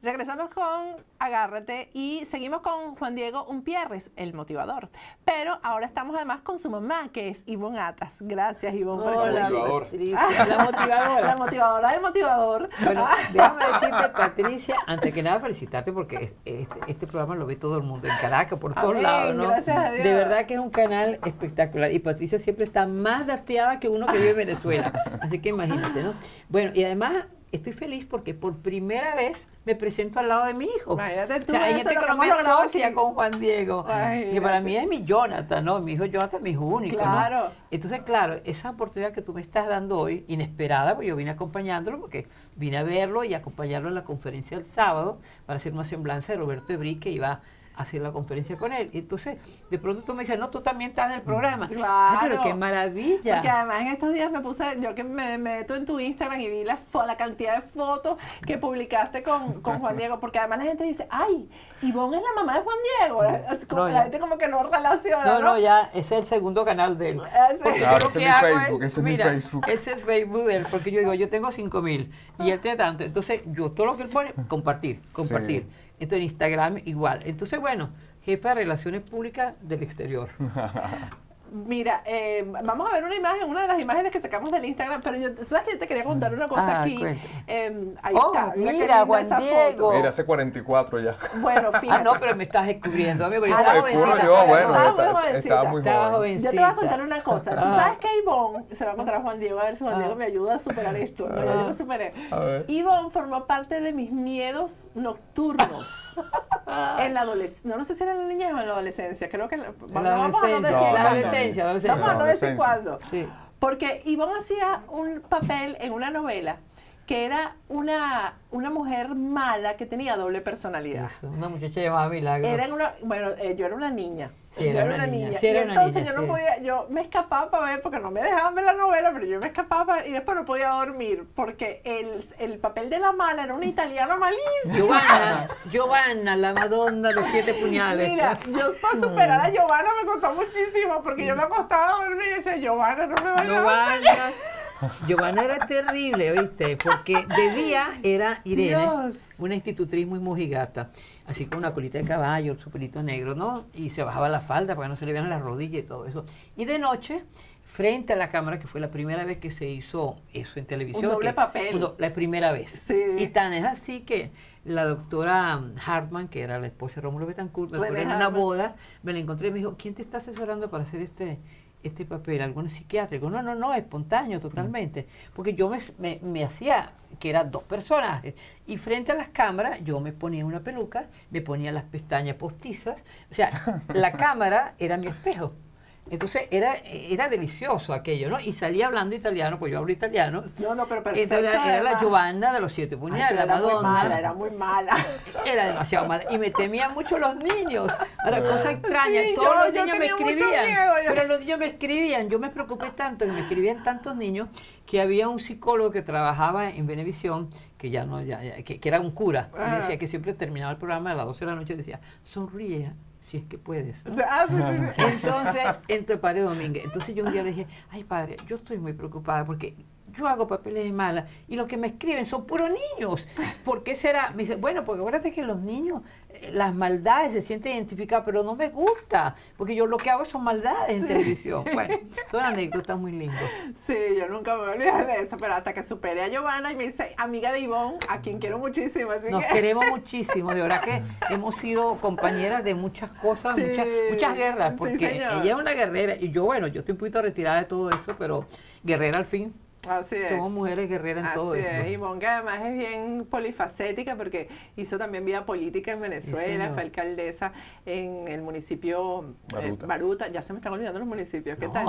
Regresamos con Agárrate y seguimos con Juan Diego Umpierres, el motivador. Pero ahora estamos además con su mamá, que es Ivonne Atas. Gracias, Ivonne, por Hola, motivador. Patricia, la motivadora. La motivadora del motivador. Bueno, Ah, déjame decirte, Patricia, antes que nada felicitarte porque este, este programa lo ve todo el mundo, en Caracas, por todos Amén, lados, ¿no? gracias a Dios. De verdad que es un canal espectacular. Y Patricia siempre está más dateada que uno que vive en Venezuela. Así que imagínate, ¿no? Bueno, y además estoy feliz porque por primera vez me presento al lado de mi hijo. Imagínate tú O sea, hay gente que no me asocia con Juan Diego, que para mí es mi Jonathan, ¿no? Mi hijo Jonathan, mi hijo único, ¿no? Claro. Entonces, claro, esa oportunidad que tú me estás dando hoy, inesperada, porque yo vine acompañándolo, porque vine a verlo y acompañarlo en la conferencia del sábado para hacer una semblanza de Roberto Ebrí, que iba a hacer la conferencia con él. Entonces, de pronto tú me dices, no, tú también estás en el programa. Claro. Ay, pero qué maravilla. Porque además en estos días me puse, yo que me, me meto en tu Instagram y vi la, la cantidad de fotos que publicaste con, con Juan Diego, porque además la gente dice, ay, Ivonne es la mamá de Juan Diego. Es como No, ya. la gente como que no relaciona. No, No, no, ya, ese es el segundo canal de él. Porque Claro, lo ese es mi Facebook, ese es mi mira, Facebook. Ese es Facebook de él, porque yo digo, yo tengo 5 mil y él tiene tanto. Entonces, yo todo lo que él pone, compartir, compartir. Sí. Entonces, en Instagram igual. Entonces, bueno, jefa de Relaciones Públicas del Exterior. Mira, eh, vamos a ver una imagen, una de las imágenes que sacamos del Instagram, pero yo, ¿tú ¿sabes que yo te quería contar una cosa Ah, aquí? Eh, ahí Oh, está, mira, Juan esa Diego. foto. Mira, hace 44 ya. Bueno, fíjate. Ah, no, pero me estás descubriendo, amigo. Yo Ah, estaba jovencita. yo, bueno, ¿no? Estaba yo muy ta- jovencita. estaba muy Estaba joven. jovencita. Yo te voy a contar una cosa. Tú Ah. sabes que Ivonne, se lo va a contar a Juan Diego, a ver si Juan Ah. Diego me ayuda a superar esto. No, ya yo lo superé. A ver. Ivonne formó parte de mis miedos nocturnos en la adolescencia. No, no sé si era en la niñez o en la adolescencia. Creo que la, la vamos a no adolescencia, decir No, la cuándo. Adolescencia, adolescencia. Vamos a no decir cuándo. Sí. Porque Ivonne hacía un papel en una novela que era una, una mujer mala que tenía doble personalidad. Eso, Una muchacha llamada Milagro. Era una, bueno, eh, yo era una niña. Sí, yo era una una niña. niña. Sí, era y entonces niña, yo no sí. podía, yo me escapaba para ver, porque no me dejaban ver la novela, pero yo me escapaba para- y después no podía dormir, porque el, el papel de la mala era una italiana malísima. Giovanna, Giovanna, la Madonna, los siete puñales. Mira, yo para superar a Giovanna me costó muchísimo, porque yo me acostaba a dormir y decía, Giovanna, no me vayas a Giovanna. Giovanna era terrible, ¿oíste? Porque de día era Irene, Dios. una institutriz muy mojigata, así con una colita de caballo, su pelito negro, ¿no? Y se bajaba la falda para que no se le vean las rodillas y todo eso. Y de noche, frente a la cámara, que fue la primera vez que se hizo eso en televisión. doble que- papel. un do- la primera vez. Sí. Y tan es así que la doctora Hartman, que era la esposa de Rómulo Betancourt, me en una boda, me la encontré y me dijo, ¿quién te está asesorando para hacer este, este papel? ¿Algún psiquiátrico? No, no, no, espontáneo totalmente. Porque yo me, me- me hacía que eran dos personajes. Y frente a las cámaras yo me ponía una peluca, me ponía las pestañas postizas. O sea, la cámara era mi espejo. Entonces era, era delicioso aquello, ¿no? Y salía hablando italiano, pues yo hablo italiano. No, no, pero perfecto. Entonces era, era la. Giovanna de los siete puñales, la era muy Madonna. mala, era muy mala. Era demasiado mala. Y me temían mucho los niños. Ahora, cosa extraña. Sí, Todos yo- los niños me escribían. miedo, Pero los niños me escribían. Yo me preocupé tanto que me escribían tantos niños que había un psicólogo que trabajaba en Benevisión, que ya no, ya, ya- que, que era un cura. Y Ajá. decía que siempre terminaba el programa a las 12 de la noche y decía, sonríe si es que puedes. O sea, ah, sí, sí, sí. Entonces, entre padre Domínguez. Entonces yo un día le dije, ay padre, yo estoy muy preocupada porque yo hago papeles de mala y los que me escriben son puros niños. ¿Por qué será? Me dice, bueno, porque acuérdate que los niños, eh, las maldades se sienten identificadas, pero no me gusta, porque yo lo que hago son maldades en televisión. Bueno, son anécdotas muy lindas. Sí, yo nunca me olvidar de eso, pero hasta que superé a Giovanna y me hice amiga de Ivonne, a quien quiero muchísimo, así Nos que... queremos muchísimo, de verdad que hemos sido compañeras de muchas cosas, Sí, muchas, muchas guerras, sí, porque señor. ella es una guerrera y yo, bueno, yo estoy un poquito retirada de todo eso, pero guerrera al fin. Así es. Somos mujeres guerreras en todo Así esto. es, Ivonne que además es bien polifacética porque hizo también vida política en Venezuela, fue alcaldesa en el municipio eh, Baruta. Ya se me están olvidando los municipios, ¿qué tal?